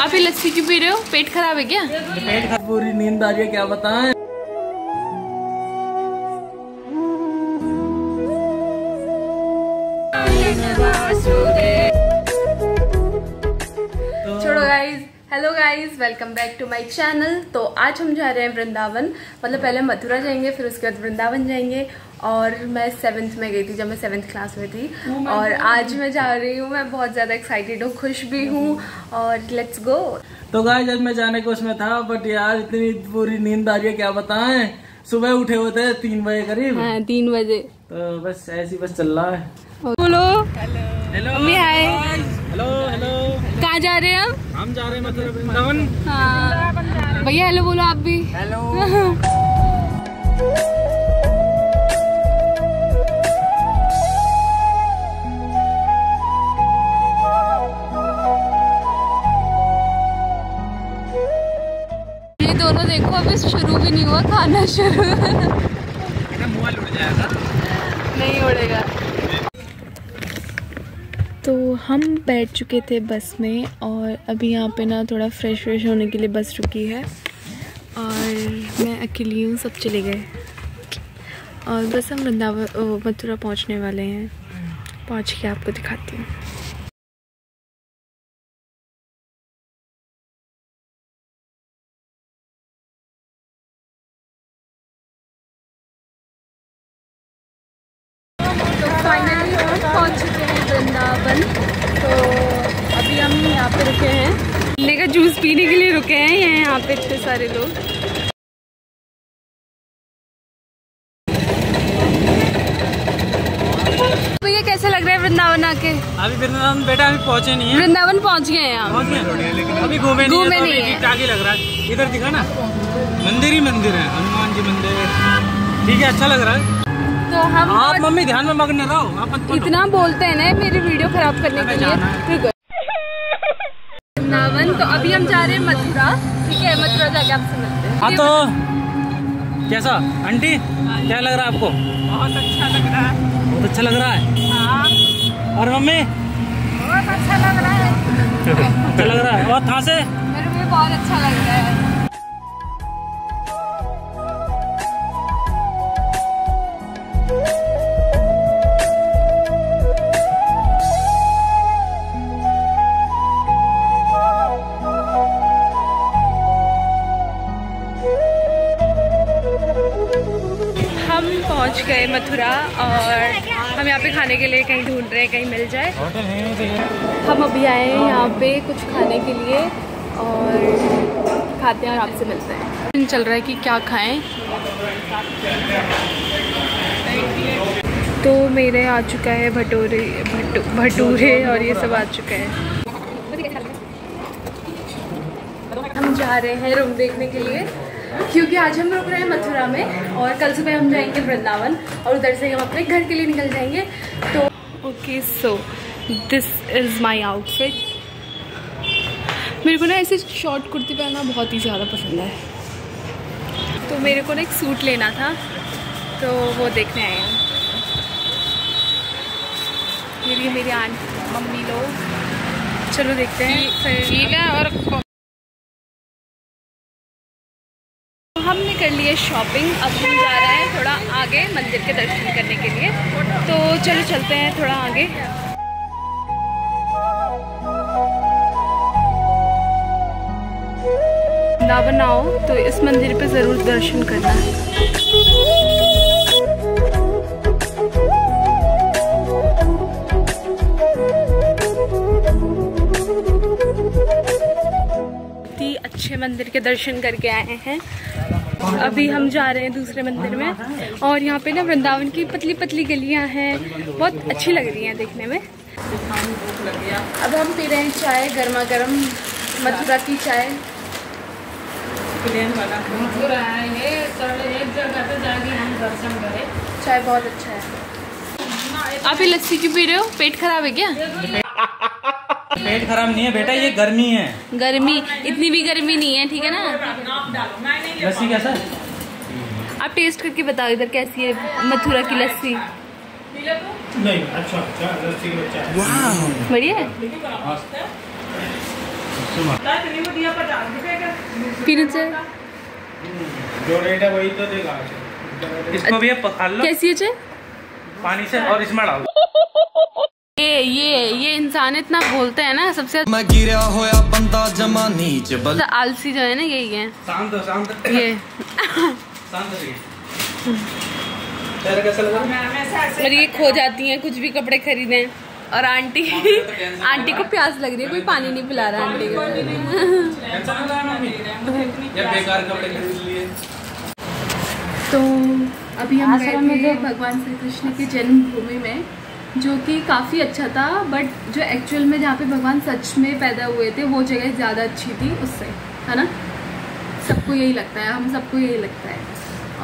आप ये लस्सी क्यों पी रहे हो? पेट खराब है क्या? पेट खा पूरी नींद आ रही है क्या बताएँ? छोड़ो guys hello guys welcome back to my channel तो आज हम जा रहे हैं वृंदावन। मतलब पहले मथुरा जाएँगे फिर उसके बाद वृंदावन जाएँगे। और मैं सेवन्थ में गई थी जब मैं सेवन्थ क्लास में थी। Oh और God. आज मैं जा रही हूँ मैं बहुत ज़्यादा एक्साइटेड हूँ खुश भी हूँ और लेट्स गो तो गाय जब मैं जाने को उसमें था बट यार इतनी पूरी नींद आ रही है क्या बताएँ? सुबह उठे होते हैं तीन बजे करीब। हाँ तीन बजे। तो बस ऐसी बस चल रहा है। बोलो। Hello mummy hi hello hello कहाँ जा रहे हैं हम हम जा रहे हैं वृंदावन हाँ। भैया हेलो बोलो आप भी। हेलो दोनों देखो अभी शुरू भी नहीं हुआ खाना शुरू। मोबाइल जाएगा नहीं उड़ेगा। तो हम बैठ चुके थे बस में और अभी यहाँ पे ना थोड़ा फ्रेश फ्रेश होने के लिए बस रुकी है और मैं अकेली हूँ सब चले गए। और बस हम वृंदावन मथुरा पहुँचने वाले हैं। पहुँच के आपको दिखाती हूँ। यहाँ पे रुके हैं। पीने का जूस पीने के लिए रुके हैं यहाँ यहाँ पे इतने सारे लोग। भैया कैसा लग रहा है वृंदावन आके? अभी वृंदावन बेटा अभी पहुँचे नहीं है। वृंदावन पहुँच गए हैं गए। अभी घूमे नहीं घूमे तो नहीं है। ठीक-ठाक ही लग रहा है। इधर दिखा ना। मंदिर ही मंदिर है हनुमान जी मंदिर। ठीक है अच्छा लग रहा है। तो हम आप मम्मी ध्यान में मग्न रहो आप इतना बोलते हैं ना मेरी वीडियो खराब करने के लिए। तो अभी हम जा रहे हैं मथुरा। ठीक है मथुरा जाके आप सुनते हैं। हाँ तो कैसा? आंटी क्या लग रहा है आपको? बहुत अच्छा लग रहा है। बहुत अच्छा लग रहा है? और मम्मी? बहुत अच्छा लग रहा है। अच्छा लग रहा है। और कहाँ से मेरे को भी बहुत अच्छा लग रहा है। और हम यहाँ पे खाने के लिए कहीं ढूंढ रहे हैं, कहीं मिल जाए। हम अभी आए हैं यहाँ पे कुछ खाने के लिए और खाते हैं और आपसे मिलते हैं। चल रहा है कि क्या खाएँ? तो मेरे आ चुका है भटोरे, भटू, भटूरे और ये सब आ चुका है। हम जा रहे हैं रूम देखने के लिए। क्योंकि आज हम रुक रहे हैं मथुरा में और कल सुबह हम जाएँगे वृंदावन और उधर से हम अपने घर के लिए निकल जाएँगे। तो okay so this is my outfit मेरे को ना ऐसे शॉर्ट कुर्ती पहनना बहुत ही ज़्यादा पसंद है। तो मेरे को ना एक सूट लेना था तो वो देखने आए हैं। ये भी मेरी आंट मम्मी लोग। चलो देखते हैं ठीक है और हमने कर लिए शॉपिंग अब हम जा रहे हैं थोड़ा आगे मंदिर के दर्शन करने के लिए। तो चलो चलते हैं थोड़ा आगे। वृंदावन आओ तो इस मंदिर पे ज़रूर दर्शन करना ही अच्छे मंदिर के दर्शन करके आए हैं। अभी हम जा रहे हैं दूसरे मंदिर में और यहाँ पे ना वृंदावन की पतली पतली गलियाँ हैं। बहुत अच्छी लग रही हैं देखने में। अब हम पी रहे हैं चाय गर्मा गर्म मथुरा की चाय। चाय बहुत अच्छा है। आप ये लस्सी क्यों पी रहे हो? पेट खराब है क्या? पेट खराब नहीं है बेटा ये गर्मी है। गर्मी इतनी भी गर्मी नहीं है ठीक है ना? लस्सी कैसा? आप टेस्ट करके बताओ इधर कैसी है मथुरा की लस्सी। नहीं अच्छा अच्छा लस्सी का बढ़िया है। जो रेट है वही तो देगा। इसको भी लो। कैसी है पानी से और इसमें डाल। ये ये ये इंसान इतना बोलते हैं ना सबसे मैं गिरा होया बंदा जमा नीच बल आलसी जो है ना यही है। शांत हो, शांत। ये। शांत रहिए चेहरा कैसा लगा? और ये खो जाती हैं कुछ भी कपड़े खरीदें। और आंटी आंटी को प्यास लग रही है कोई पानी नहीं पिला रहा आंटी को। कैसा लग रहा मम्मी ये बेकार कपड़े खरीद लिए। तो अभी हम गए थे भगवान श्री कृष्ण की जन्मभूमि में। जो कि काफ़ी अच्छा था बट जो एक्चुअल में जहाँ पे भगवान सच में पैदा हुए थे, वो जगह ज़्यादा अच्छी थी उससे, है ना? सबको यही लगता है, हम सबको यही लगता है।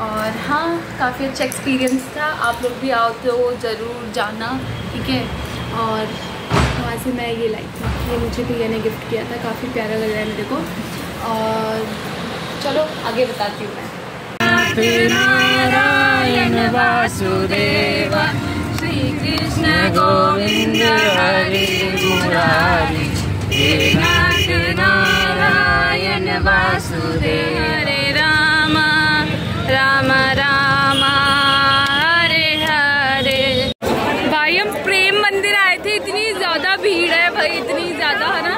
और हाँ काफ़ी अच्छा एक्सपीरियंस था। आप लोग भी आओ तो ज़रूर जाना, ठीक है? और वहाँ से मैं ये लाई थी ये मुझे भैया ने गिफ्ट किया था, काफ़ी प्यारा लग रहा है मेरे को। और चलो, आगे बताती हूँ मैं। वासुदेव। गोविंद हरि मुरारी। हे नाथ नारायण वासुदेव। हरे राम राम राम हरे हरे। भाई हम प्रेम मंदिर आए थे इतनी ज़्यादा भीड़ है भाई इतनी ज़्यादा है ना?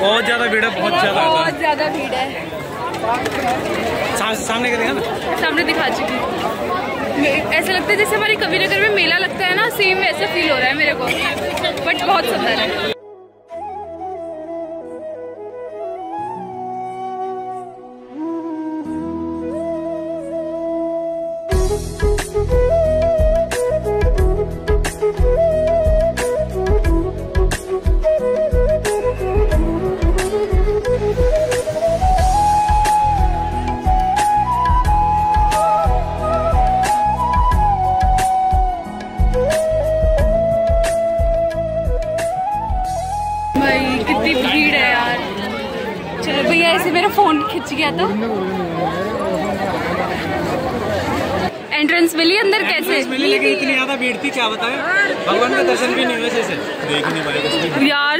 बहुत ज़्यादा भीड़ है बहुत ज़्यादा। बहुत ज़्यादा भीड़ है। सामने का देखा ना? सामने दिखा चुकी ऐसा लगता है जैसे हमारे नगर में मेला लगता है ना सेम वैसा फील हो रहा है मेरे को। बट बहुत सुंदर है। गया तो एंट्रेंस मिली अंदर कैसे? मिली लेकिन इतनी ज़्यादा भीड़ थी क्या बताएँ? भगवान का दर्शन भी नहीं हुए ऐसे देख नहीं पाए यार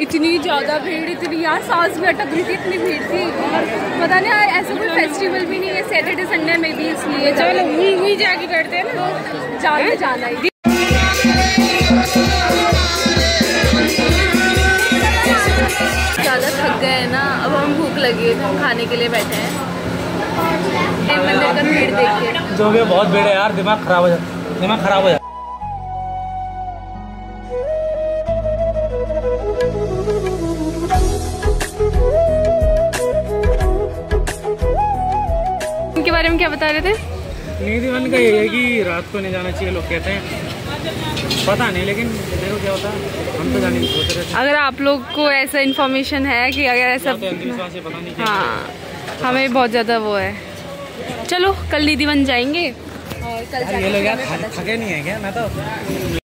इतनी ज़्यादा भीड़ इतनी यार सांस भी अटक रही थी इतनी भीड़ थी। और पता नहीं यार ऐसा कोई फेस्टिवल भी नहीं है सैटरडे संडे में भी इसलिए चलो वही वही जाके करते हैं ना। जाना जाना ही। लगी है तो हम खाने के लिए बैठे हैं। मंदिर का भीड़ देख जो भी बहुत भीड़ है यार दिमाग खराब हो जाता दिमाग खराब हो जाता इनके बारे में क्या बता रहे थे? नीति मन का ये है कि रात को नहीं जाना चाहिए लोग कहते हैं। पता नहीं लेकिन देखो क्या होता है। हम तो जाने सोच रहे थे। अगर आप लोग को ऐसा इन्फॉर्मेशन है कि अगर ऐसा तो है पता नहीं क्या हाँ हमें बहुत ज़्यादा वो है। चलो कल दीदी बन जाएँगे। और कल ये लोग यार थके नहीं है क्या? मैं तो